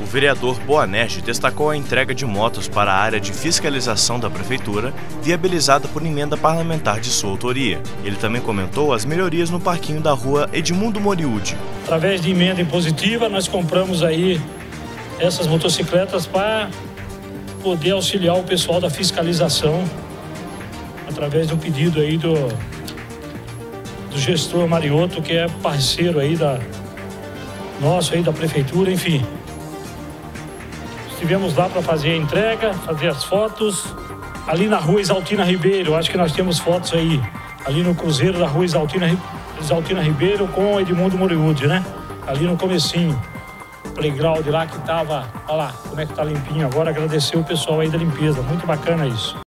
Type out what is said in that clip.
O vereador Boanerges destacou a entrega de motos para a área de fiscalização da prefeitura, viabilizada por emenda parlamentar de sua autoria. Ele também comentou as melhorias no parquinho da rua Edmundo Moriúde. Através de emenda impositiva, nós compramos aí essas motocicletas para poder auxiliar o pessoal da fiscalização através um pedido aí do, do gestor Marioto, que é parceiro aí da nosso aí da prefeitura, enfim. Estivemos lá para fazer a entrega, fazer as fotos. Ali na rua Exaltina Ribeiro, acho que nós temos fotos aí, ali no cruzeiro da rua Exaltina, Exaltina Ribeiro com Edmundo Moriúde, né? Ali no comecinho. Playground lá que tava, olha lá, como é que tá limpinho agora. Agradecer o pessoal aí da limpeza, muito bacana isso.